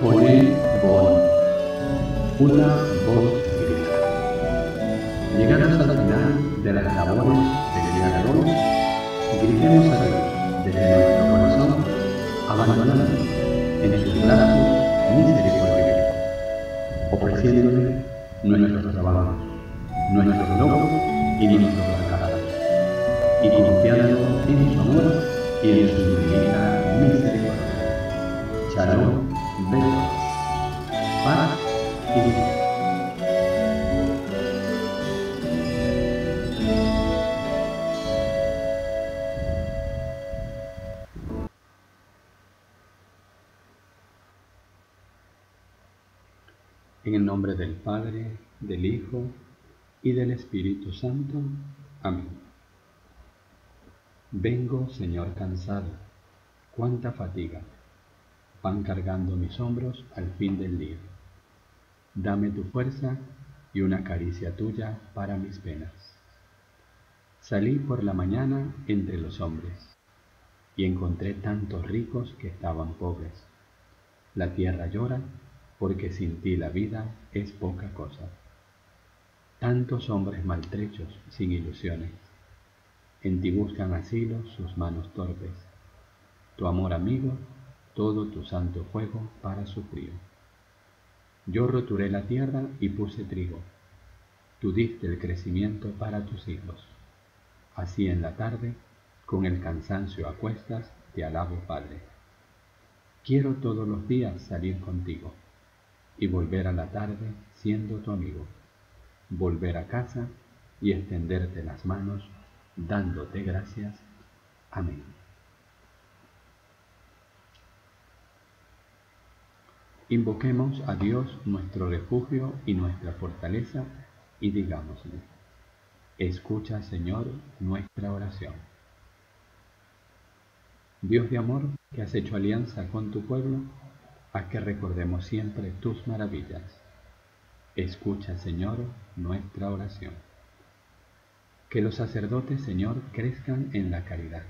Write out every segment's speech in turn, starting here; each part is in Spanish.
Pone Bon, una voz grita. Llegados al final de las labores del día de hoy, gritemos a Dios desde nuestro corazón, abandonando en sus brazos misericordiosos, ofreciéndole nuestros trabajos, nuestros logros y nuestros fracasos, y confiando en su amor y en su infinita misericordia. Shalom, Beto, paz y. En el nombre del Padre, del Hijo y del Espíritu Santo. Amén. Vengo, Señor, cansado. Cuánta fatiga. Van cargando mis hombros al fin del día. Dame tu fuerza y una caricia tuya para mis penas. Salí por la mañana entre los hombres y encontré tantos ricos que estaban pobres. La tierra llora porque sin ti la vida es poca cosa. Tantos hombres maltrechos, sin ilusiones, en ti buscan asilo sus manos torpes. Tu amor amigo, todo tu santo fuego para su frío. Yo roturé la tierra y puse trigo. Tú diste el crecimiento para tus hijos. Así en la tarde, con el cansancio a cuestas, te alabo, Padre. Quiero todos los días salir contigo y volver a la tarde siendo tu amigo, volver a casa y extenderte las manos dándote gracias. Amén. Invoquemos a Dios nuestro refugio y nuestra fortaleza y digámosle, escucha Señor nuestra oración. Dios de amor, que has hecho alianza con tu pueblo, a que recordemos siempre tus maravillas. Escucha, Señor, nuestra oración. Que los sacerdotes, Señor, crezcan en la caridad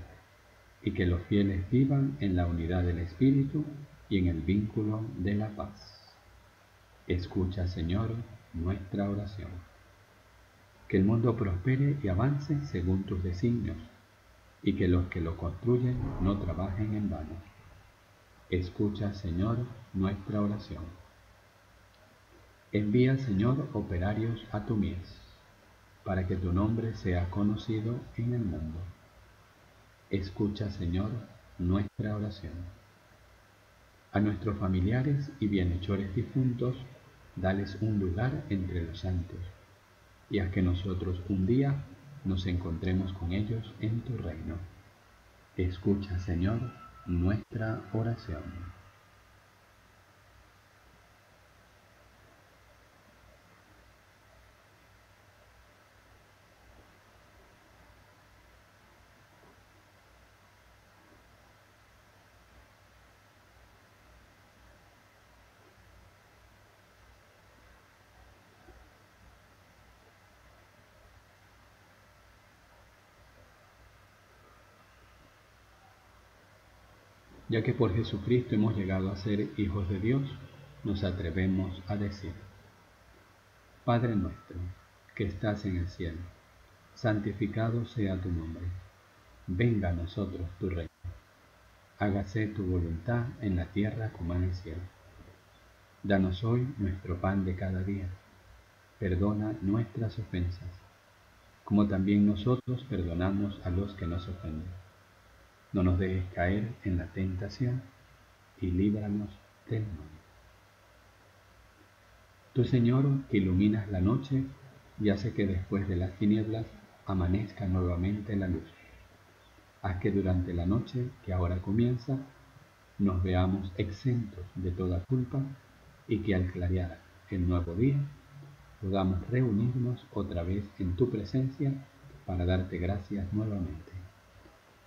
y que los fieles vivan en la unidad del Espíritu y en el vínculo de la paz. Escucha, Señor, nuestra oración. Que el mundo prospere y avance según tus designios y que los que lo construyen no trabajen en vano Escucha, Señor, nuestra oración. Envía, Señor, operarios a tu mies, para que tu nombre sea conocido en el mundo. Escucha, Señor, nuestra oración. A nuestros familiares y bienhechores difuntos, dales un lugar entre los santos, y a que nosotros un día nos encontremos con ellos en tu reino. Escucha, Señor, nuestra oración. Ya que por Jesucristo hemos llegado a ser hijos de Dios, nos atrevemos a decir, Padre nuestro, que estás en el cielo, santificado sea tu nombre, venga a nosotros tu reino, hágase tu voluntad en la tierra como en el cielo. Danos hoy nuestro pan de cada día, perdona nuestras ofensas, como también nosotros perdonamos a los que nos ofenden no nos dejes caer en la tentación y líbranos del mal. Tu Señor, que iluminas la noche y hace que después de las tinieblas amanezca nuevamente la luz. Haz que durante la noche que ahora comienza nos veamos exentos de toda culpa y que al clarear el nuevo día podamos reunirnos otra vez en tu presencia para darte gracias nuevamente